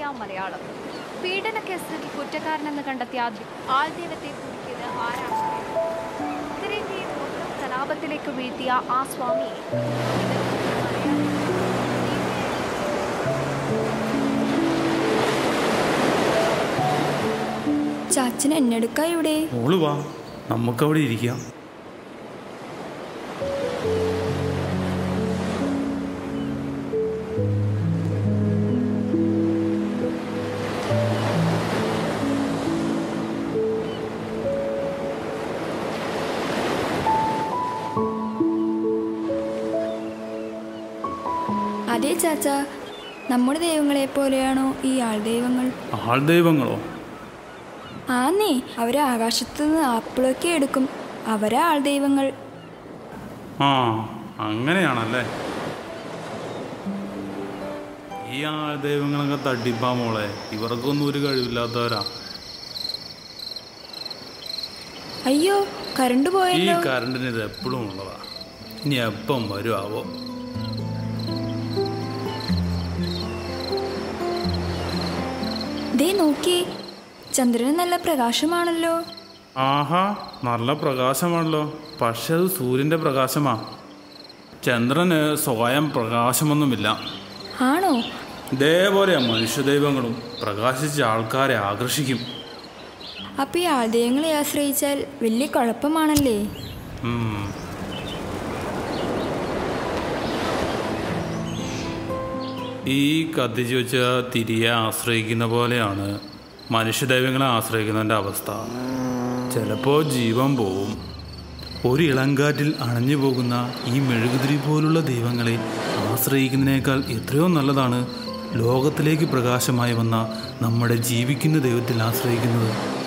എല്ലാം മലയാളം. പീഡന കേസിൽ കുറ്റക്കാരനെന്ന് കണ്ടെത്തിയ ആൾദൈവത്തെ കുറിക്കിയത് ആരാണ്? ഉത്തരേന്ത്യയിൽ മൊത്തം കലാപത്തിലേക്ക് വീഴ്ത്തിയ ആ സ്വാമി. ചാച്ചൻ എന്നെടുക്കാ ഇവിടെ? നമുക്ക് അവിടെ നമുക്കവിടെ ഇരിക്കാം. അതെ ചാച്ച. നമ്മുടെ ദൈവങ്ങളെ പോലെയാണോ ഈ ആൾ ദൈവങ്ങൾ? ആൾ ദൈവങ്ങളോ? ആന്നേ അവർ ആകാശത്തു നിന്ന് ആപ്പിളൊക്കെ എടുക്കും. അവരാ ആൾ ദൈവങ്ങൾ. ആ അങ്ങനെയാണല്ലേ? ഈ ആൾ ദൈവങ്ങളൊക്കെ തട്ടിപ്പാ മോളെ. ഇവർക്കൊന്നും ഒരു കഴിവില്ലാത്തവരാ. അയ്യോ കരണ്ട് ഈ പോയല്ലോ. കറണ്ടിന് ഇത് എപ്പോഴും ഉള്ളതാ. ഇനി എപ്പം വരുമാവോ ദേ നോക്കി. ചന്ദ്രന് നല്ല പ്രകാശമാണല്ലോ. ആഹാ നല്ല പ്രകാശമാണല്ലോ. പക്ഷെ അത് സൂര്യന്റെ പ്രകാശമാ. ചന്ദ്രന് സ്വയം പ്രകാശമൊന്നുമില്ല. ആണോ? ഇതേപോലെ മനുഷ്യദൈവങ്ങളും പ്രകാശിച്ച ആൾക്കാരെ ആകർഷിക്കും. അപ്പൊ ഈ ആദ്യങ്ങളെ ആശ്രയിച്ചാൽ വലിയ കുഴപ്പമാണല്ലേ? ഈ കത്തിച്ച് വെച്ച തിരിയെ ആശ്രയിക്കുന്ന പോലെയാണ്. മനുഷ്യദൈവങ്ങളെ ആശ്രയിക്കുന്നതിന്റെ അവസ്ഥ. ചിലപ്പോൾ ജീവൻ പോവും. ഒരു ഇളങ്കാറ്റിൽ അണഞ്ഞു പോകുന്ന ഈ മെഴുകുതിരി പോലുള്ള ദൈവങ്ങളെ ആശ്രയിക്കുന്നതിനേക്കാൾ എത്രയോ നല്ലതാണ് ലോകത്തിലേക്ക് പ്രകാശമായി വന്ന നമ്മുടെ ജീവിക്കുന്ന ദൈവത്തിൽ ആശ്രയിക്കുന്നത്.